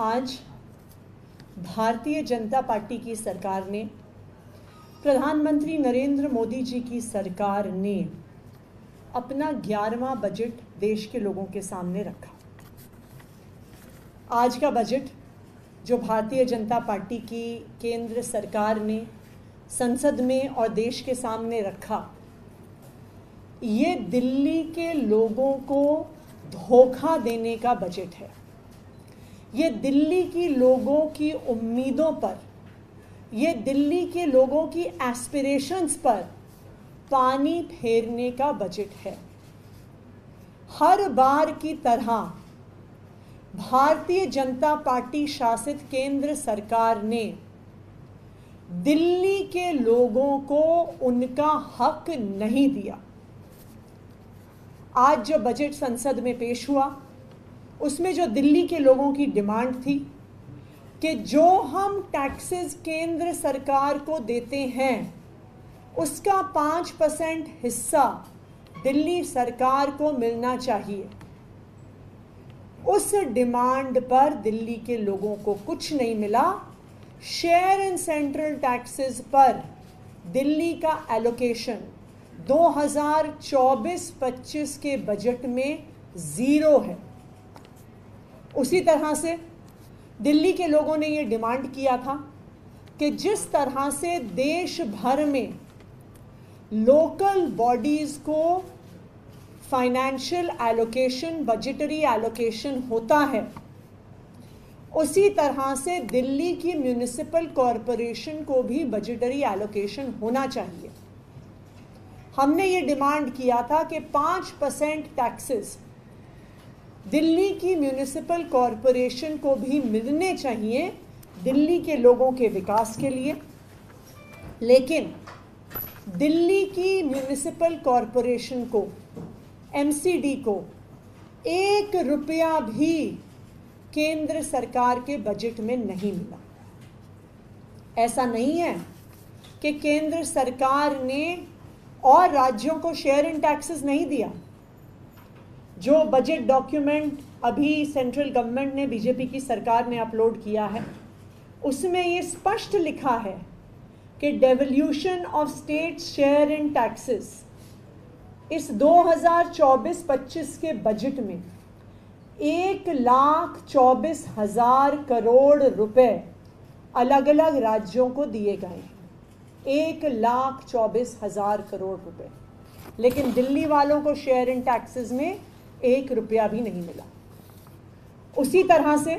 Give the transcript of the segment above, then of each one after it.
आज भारतीय जनता पार्टी की सरकार ने, प्रधानमंत्री नरेंद्र मोदी जी की सरकार ने अपना ग्यारहवा बजट देश के लोगों के सामने रखा। आज का बजट, जो भारतीय जनता पार्टी की केंद्र सरकार ने संसद में और देश के सामने रखा, ये दिल्ली के लोगों को धोखा देने का बजट है। ये दिल्ली की लोगों की उम्मीदों पर, ये दिल्ली के लोगों की एस्पिरेशंस पर पानी फेरने का बजट है। हर बार की तरह भारतीय जनता पार्टी शासित केंद्र सरकार ने दिल्ली के लोगों को उनका हक नहीं दिया। आज जो बजट संसद में पेश हुआ उसमें जो दिल्ली के लोगों की डिमांड थी कि जो हम टैक्सेस केंद्र सरकार को देते हैं, उसका पाँच परसेंट हिस्सा दिल्ली सरकार को मिलना चाहिए। उस डिमांड पर दिल्ली के लोगों को कुछ नहीं मिला। शेयर इन सेंट्रल टैक्सेस पर दिल्ली का एलोकेशन 2024-25 के बजट में ज़ीरो है। उसी तरह से दिल्ली के लोगों ने ये डिमांड किया था कि जिस तरह से देश भर में लोकल बॉडीज़ को फाइनेंशियल एलोकेशन बजटरी एलोकेशन होता है, उसी तरह से दिल्ली की म्यूनिसिपल कॉरपोरेशन को भी बजटरी एलोकेशन होना चाहिए। हमने ये डिमांड किया था कि पाँच परसेंट टैक्सेस दिल्ली की म्यूनिसिपल कॉरपोरेशन को भी मिलने चाहिए दिल्ली के लोगों के विकास के लिए। लेकिन दिल्ली की म्यूनिसिपल कॉरपोरेशन को एमसीडी को एक रुपया भी केंद्र सरकार के बजट में नहीं मिला। ऐसा नहीं है कि केंद्र सरकार ने और राज्यों को शेयर इन टैक्सेस नहीं दिया। जो बजट डॉक्यूमेंट अभी सेंट्रल गवर्नमेंट ने बीजेपी की सरकार ने अपलोड किया है, उसमें ये स्पष्ट लिखा है कि devolution of state share in taxes इस 2024-25 के बजट में एक लाख चौबीस हज़ार करोड़ रुपए अलग अलग राज्यों को दिए गए हैं। एक लाख चौबीस हज़ार करोड़ रुपए। लेकिन दिल्ली वालों को शेयर इन टैक्सेस में एक रुपया भी नहीं मिला। उसी तरह से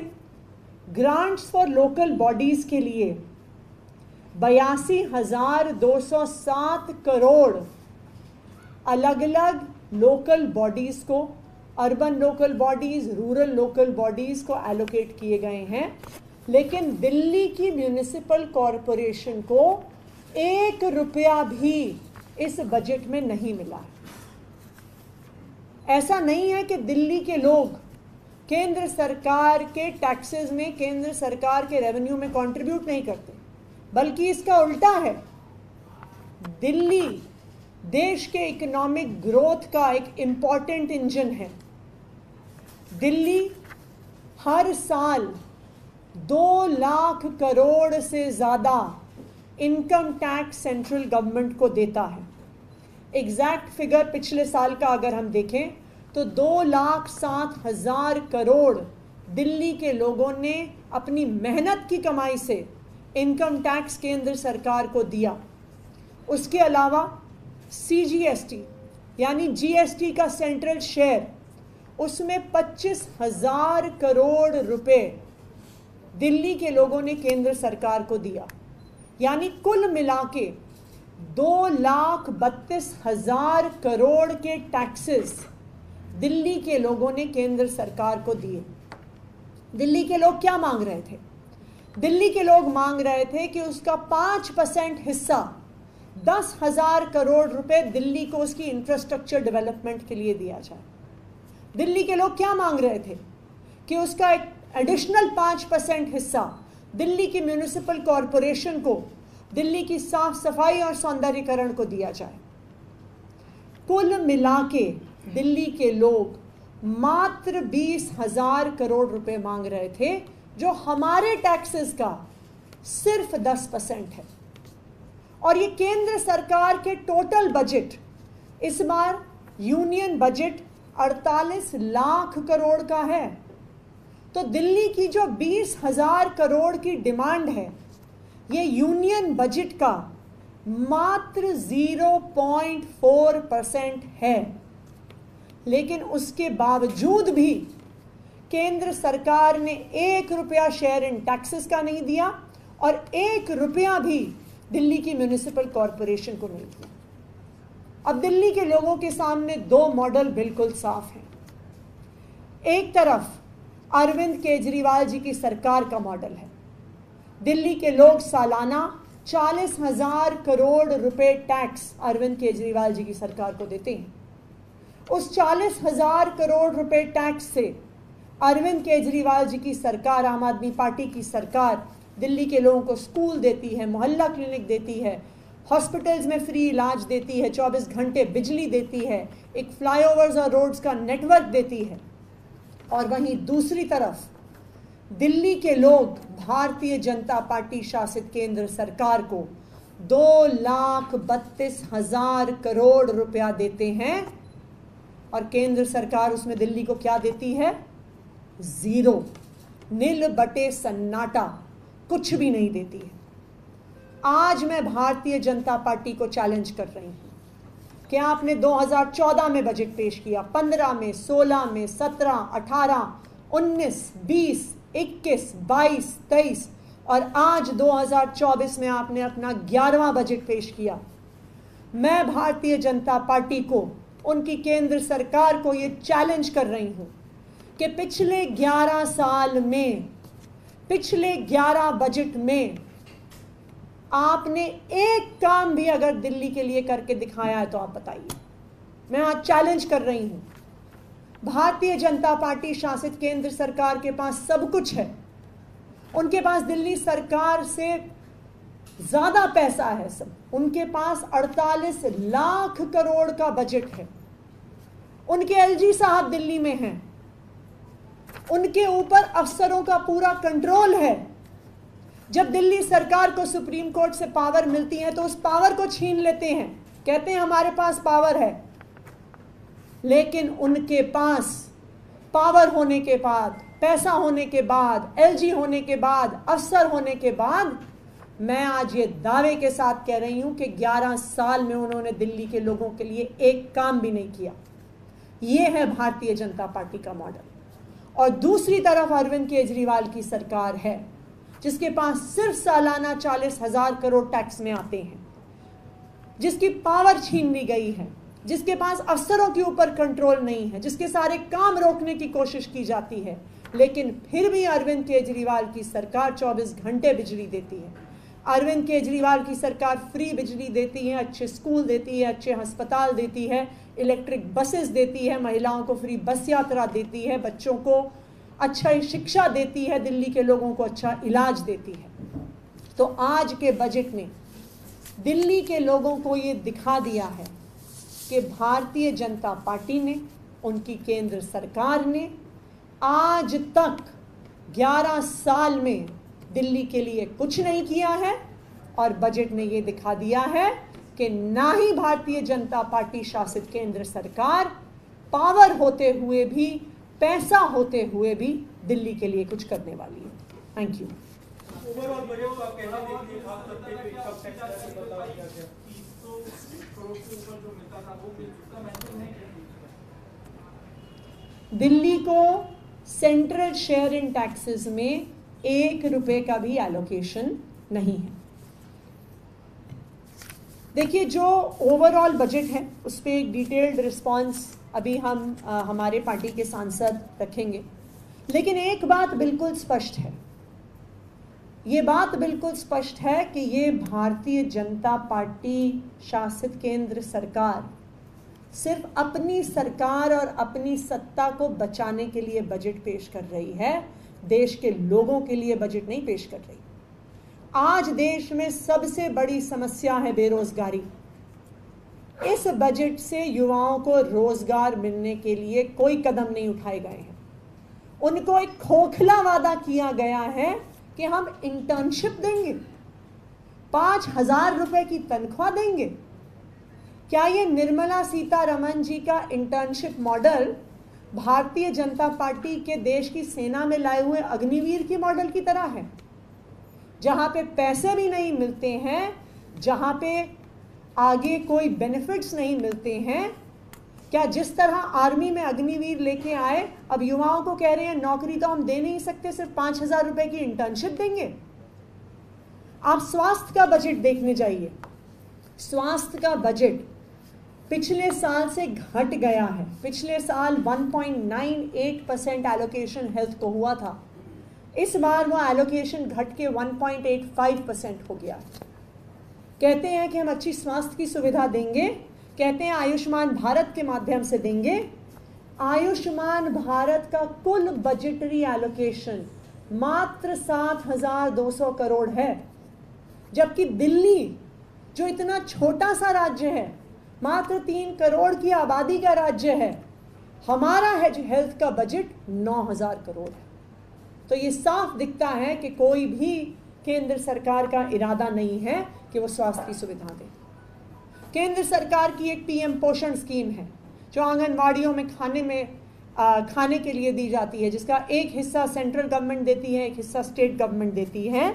ग्रांट्स फॉर लोकल बॉडीज के लिए बयासी हज़ार दो सौ सात करोड़ अलग अलग लोकल बॉडीज को urban local bodies rural local bodies को एलोकेट किए गए हैं। लेकिन दिल्ली की म्यूनिसिपल कॉरपोरेशन को एक रुपया भी इस बजट में नहीं मिला। ऐसा नहीं है कि दिल्ली के लोग केंद्र सरकार के टैक्सेस में, केंद्र सरकार के रेवेन्यू में कंट्रीब्यूट नहीं करते। बल्कि इसका उल्टा है। दिल्ली देश के इकोनॉमिक ग्रोथ का एक इंपॉर्टेंट इंजन है। दिल्ली हर साल दो लाख करोड़ से ज़्यादा इनकम टैक्स सेंट्रल गवर्नमेंट को देता है। एग्जैक्ट फिगर पिछले साल का अगर हम देखें तो दो लाख सात हज़ार करोड़ दिल्ली के लोगों ने अपनी मेहनत की कमाई से इनकम टैक्स केंद्र सरकार को दिया। उसके अलावा सीजीएसटी यानी जीएसटी का सेंट्रल शेयर उसमें पच्चीस हज़ार करोड़ रुपए दिल्ली के लोगों ने केंद्र सरकार को दिया। यानी कुल मिला के दो लाख बत्तीस हज़ार करोड़ के टैक्सेस दिल्ली के लोगों ने केंद्र सरकार को दिए। दिल्ली के लोग क्या मांग रहे थे? दिल्ली के लोग मांग रहे थे कि उसका पाँच परसेंट हिस्सा, दस हज़ार करोड़ रुपए दिल्ली को उसकी इंफ्रास्ट्रक्चर डेवलपमेंट के लिए दिया जाए। दिल्ली के लोग क्या मांग रहे थे? कि उसका एक एडिशनल पाँच परसेंट हिस्सा दिल्ली की म्यूनिसिपल कॉरपोरेशन को, दिल्ली की साफ़ सफ़ाई और सौंदर्यकरण को दिया जाए। कुल मिला के दिल्ली के लोग मात्र बीस हज़ार करोड़ रुपए मांग रहे थे, जो हमारे टैक्सेस का सिर्फ़ 10 परसेंट है। और ये केंद्र सरकार के टोटल बजट इस बार यूनियन बजट 48 लाख करोड़ का है। तो दिल्ली की जो बीस हज़ार करोड़ की डिमांड है, ये यूनियन बजट का मात्र 0.4 परसेंट है। लेकिन उसके बावजूद भी केंद्र सरकार ने एक रुपया शेयर इन टैक्सेस का नहीं दिया और एक रुपया भी दिल्ली की म्यूनिसिपल कॉरपोरेशन को नहीं दिया। अब दिल्ली के लोगों के सामने दो मॉडल बिल्कुल साफ़ हैं। एक तरफ़ अरविंद केजरीवाल जी की सरकार का मॉडल है। दिल्ली के लोग सालाना चालीस हज़ार करोड़ रुपए टैक्स अरविंद केजरीवाल जी की सरकार को देते हैं। उस चालीस हज़ार करोड़ रुपए टैक्स से अरविंद केजरीवाल जी की सरकार, आम आदमी पार्टी की सरकार दिल्ली के लोगों को स्कूल देती है, मोहल्ला क्लिनिक देती है, हॉस्पिटल्स में फ्री इलाज देती है 24 घंटे बिजली देती है, एक फ्लाईओवर्स और रोड्स का नेटवर्क देती है। और वहीं दूसरी तरफ़ दिल्ली के लोग भारतीय जनता पार्टी शासित केंद्र सरकार को दो लाख बत्तीस हज़ार करोड़ रुपया देते हैं। और केंद्र सरकार उसमें दिल्ली को क्या देती है? ज़ीरो नील बटे सन्नाटा कुछ भी नहीं देती है। आज मैं भारतीय जनता पार्टी को चैलेंज कर रही हूँ। क्या आपने 2014 में बजट पेश किया? 15 में 16 में 17 18 19 20 21 22 23 और आज 2024 में आपने अपना ग्यारहवा बजट पेश किया। मैं भारतीय जनता पार्टी को उनकी केंद्र सरकार को ये चैलेंज कर रही हूँ कि पिछले 11 साल में, पिछले 11 बजट में आपने एक काम भी अगर दिल्ली के लिए करके दिखाया है तो आप बताइए। मैं आज चैलेंज कर रही हूँ। भारतीय जनता पार्टी शासित केंद्र सरकार के पास सब कुछ है। उनके पास दिल्ली सरकार से ज़्यादा पैसा है सब। उनके पास 48 लाख करोड़ का बजट है। उनके एलजी साहब दिल्ली में हैं। उनके ऊपर अफसरों का पूरा कंट्रोल है। जब दिल्ली सरकार को सुप्रीम कोर्ट से पावर मिलती है तो उस पावर को छीन लेते हैं। कहते हैं, हमारे पास पावर है। लेकिन उनके पास पावर होने के बाद, पैसा होने के बाद, एलजी होने के बाद, अफसर होने के बाद मैं आज ये दावे के साथ कह रही हूँ कि 11 साल में उन्होंने दिल्ली के लोगों के लिए एक काम भी नहीं किया। ये है भारतीय जनता पार्टी का मॉडल। और दूसरी तरफ़ अरविंद केजरीवाल की सरकार है, जिसके पास सिर्फ़ सालाना चालीस हज़ार करोड़ टैक्स में आते हैं, जिसकी पावर छीन ली गई है, जिसके पास अफसरों के ऊपर कंट्रोल नहीं है, जिसके सारे काम रोकने की कोशिश की जाती है, लेकिन फिर भी अरविंद केजरीवाल की सरकार 24 घंटे बिजली देती है। अरविंद केजरीवाल की सरकार फ्री बिजली देती है, अच्छे स्कूल देती है, अच्छे अस्पताल देती है, इलेक्ट्रिक बसेस देती है, महिलाओं को फ्री बस यात्रा देती है, बच्चों को अच्छा शिक्षा देती है, दिल्ली के लोगों को अच्छा इलाज देती है। तो आज के बजट में दिल्ली के लोगों को ये दिखा दिया है कि भारतीय जनता पार्टी ने, उनकी केंद्र सरकार ने आज तक 11 साल में दिल्ली के लिए कुछ नहीं किया है और बजट ने ये दिखा दिया है कि ना ही भारतीय जनता पार्टी शासित केंद्र सरकार पावर होते हुए भी पैसा होते हुए भी दिल्ली के लिए कुछ करने वाली है। थैंक यू दिल्ली को सेंट्रल शेयर इन टैक्सेस में एक रुपए का भी एलोकेशन नहीं है। देखिए जो ओवरऑल बजट है उस पर एक डिटेल्ड रिस्पॉन्स अभी हम आ, हमारे पार्टी के सांसद रखेंगे। लेकिन एक बात बिल्कुल स्पष्ट है। ये बात बिल्कुल स्पष्ट है कि ये भारतीय जनता पार्टी शासित केंद्र सरकार सिर्फ़ अपनी सरकार और अपनी सत्ता को बचाने के लिए बजट पेश कर रही है। देश के लोगों के लिए बजट नहीं पेश कर रही। आज देश में सबसे बड़ी समस्या है बेरोजगारी। इस बजट से युवाओं को रोज़गार मिलने के लिए कोई कदम नहीं उठाए गए हैं। उनको एक खोखला वादा किया गया है कि हम इंटर्नशिप देंगे। पाँच हज़ार रुपए की तनख्वाह देंगे। क्या ये निर्मला सीतारमन जी का internship model Bharatiya Janata party के देश की सेना में लाए हुए अग्निवीर की मॉडल की तरह है, जहाँ पे पैसे भी नहीं मिलते हैं, जहाँ पे आगे कोई बेनिफिट्स नहीं मिलते हैं। क्या जिस तरह आर्मी में अग्निवीर लेके आए, अब युवाओं को कह रहे हैं, नौकरी तो हम दे नहीं सकते, सिर्फ़ पाँच हज़ार रुपए की इंटर्नशिप देंगे। आप स्वास्थ्य का बजट देखने जाइए। स्वास्थ्य का बजट पिछले साल से घट गया है। पिछले साल 1.98 परसेंट एलोकेशन हेल्थ को हुआ था। इस बार वो एलोकेशन घट के 1.85 परसेंट हो गया। कहते हैं कि हम अच्छी स्वास्थ्य की सुविधा देंगे। कहते हैं आयुष्मान भारत के माध्यम से देंगे। आयुष्मान भारत का कुल बजटरी एलोकेशन मात्र सात हज़ार दो सौ करोड़ है। जबकि दिल्ली, जो इतना छोटा सा राज्य है मात्र तीन करोड़ की आबादी का राज्य है। हमारा है हेल्थ का बजट नौ हज़ार करोड़ है। तो ये साफ़ दिखता है कि कोई भी केंद्र सरकार का इरादा नहीं है कि वो स्वास्थ्य की सुविधा दे। केंद्र सरकार की एक पीएम पोषण स्कीम है जो आंगनवाड़ियों में खाने में आ, खाने के लिए दी जाती है जिसका एक हिस्सा सेंट्रल गवर्नमेंट देती है एक हिस्सा स्टेट गवर्नमेंट देती है।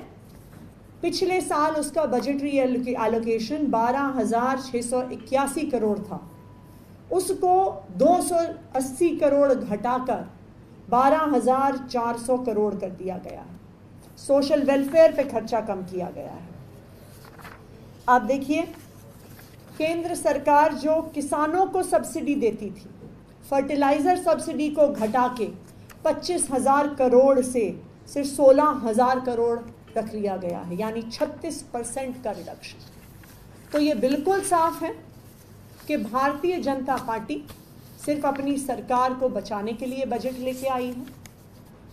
पिछले साल उसका बजटरी एलोकेशन बारह हज़ार छः सौ इक्यासी करोड़ था। उसको 280 करोड़ घटाकर बारह हज़ार चार सौ करोड़ कर दिया गया है। सोशल वेलफेयर पे खर्चा कम किया गया है। आप देखिए, केंद्र सरकार जो किसानों को सब्सिडी देती थी फर्टिलाइज़र सब्सिडी को घटा के पच्चीस हज़ार करोड़ से सिर्फ़ सोलह हज़ार करोड़ रख लिया गया है, यानी 36 परसेंट का रिडक्शन तो ये बिल्कुल साफ़ है कि भारतीय जनता पार्टी सिर्फ़ अपनी सरकार को बचाने के लिए बजट लेके आई है।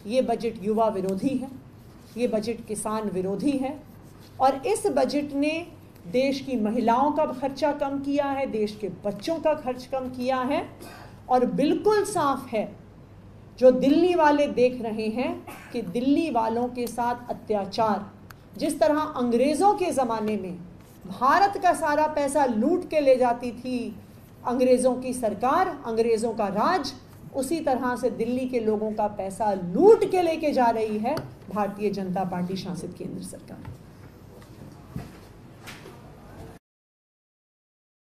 ये बजट युवा विरोधी है, ये बजट किसान विरोधी है, और इस बजट ने देश की महिलाओं का खर्चा कम किया है, देश के बच्चों का खर्च कम किया है, और बिल्कुल साफ़ है जो दिल्ली वाले देख रहे हैं कि दिल्ली वालों के साथ अत्याचार। जिस तरह अंग्रेज़ों के ज़माने में भारत का सारा पैसा लूट के ले जाती थी अंग्रेज़ों की सरकार, अंग्रेज़ों का राज, उसी तरह से दिल्ली के लोगों का पैसा लूट के लेके जा रही है भारतीय जनता पार्टी शासित केंद्र सरकार।